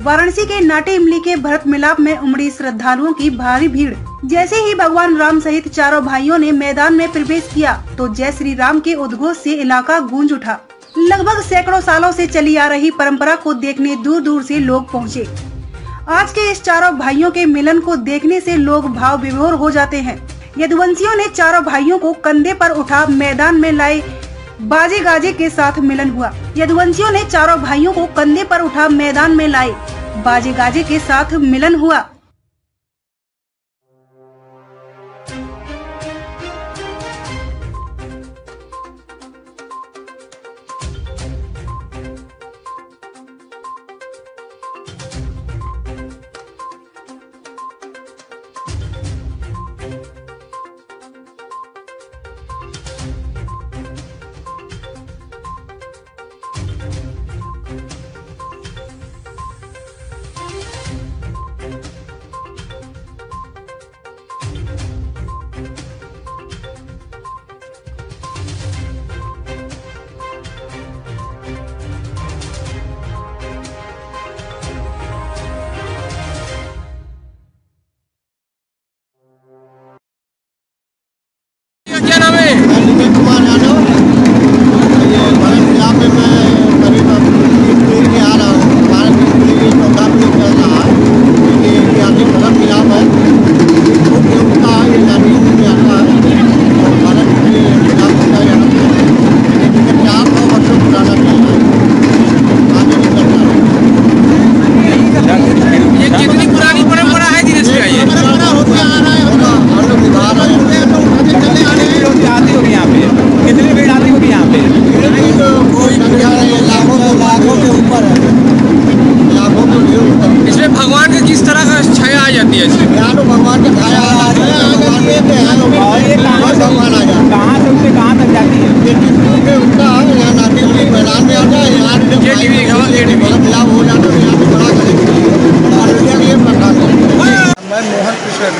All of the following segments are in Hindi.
वाराणसी के नाटे इमली के भरत मिलाप में उमड़ी श्रद्धालुओं की भारी भीड़। जैसे ही भगवान राम सहित चारों भाइयों ने मैदान में प्रवेश किया तो जय श्री राम के उद्घोष से इलाका गूंज उठा। लगभग सैकड़ों सालों से चली आ रही परंपरा को देखने दूर दूर से लोग पहुँचे। आज के इस चारों भाइयों के मिलन को देखने से लोग भाव विभोर हो जाते हैं। यदुवंशियों ने चारों भाइयों को कंधे पर उठा मैदान में लाए बाजे गाजे के साथ मिलन हुआ। यदुवंशियों ने चारों भाइयों को कंधे पर उठा मैदान में लाए। बाजे गाजे के साथ मिलन हुआ।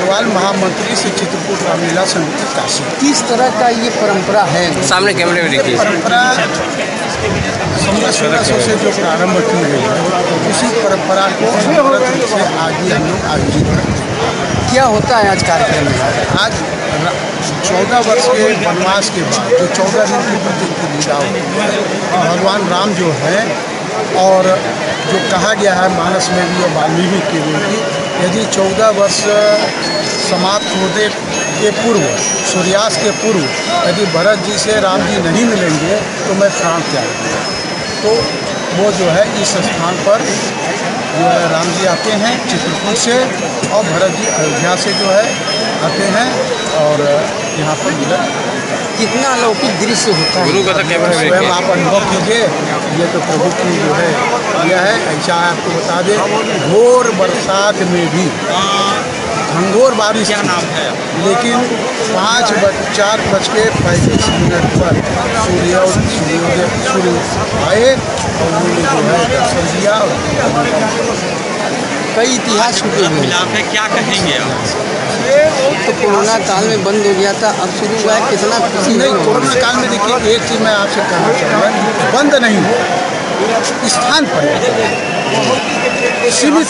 अग्रवाल महामंत्री से चित्रकूट रामलीला समिति काशी। किस तरह का ये परंपरा है? सामने कैमरे में देखिए। परंपरा सोलह सोलह सौ से जो प्रारंभ की गई है उसी परंपरा को से आज हम लोग आयोजित करते हैं क्या होता है आज कार्यक्रम में? आज चौदह वर्ष के वनवास के बाद जो चौदह दिन की प्रतीक की लीला भगवान राम जो है और जो कहा गया है मानस में भी और वाल्मीकि के में भी यदि चौदह वर्ष समाप्त होने के पूर्व, सूर्यास्त के पूर्व, यदि भरत जी से राम जी नहीं मिलेंगे तो मैं प्राण त्याग तो वो जो है इस स्थान पर जो है राम जी आते हैं चित्रकूट से और भरत जी अयोध्या से जो है आते हैं और यहाँ पर मिलन। कितना अलौकिक दृश्य होता गुरु का तो स्वयं आप अनुभव कीजिए ये तो प्रभु की जो है यह है ऐसा आपको बता दें घोर बरसात में भी घंघोर बारिश क्या नाम है? लेकिन पाँच बज चार बज के पैंतीस मिनट पर सूर्य सूर्योदय सूर्य आए और उन्होंने जो है दर्शन दिया कई इतिहास छुपे हुए क्या कहेंगे आप? तो कोरोना काल में बंद हो गया था अब शुरू हुआ है। कितना खुशी नहीं कोरोना काल में देखिए एक चीज़ मैं आपसे कहना चाहूँगा बंद नहीं हुआ स्थान पर। सीमित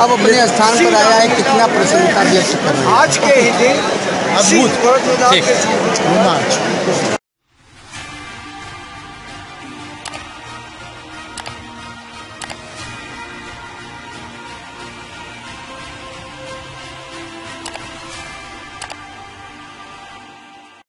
अब अपने स्थान पर आया है कितना प्रसन्नता व्यक्त कर रहे हैं। अद्भुत। रोमांच।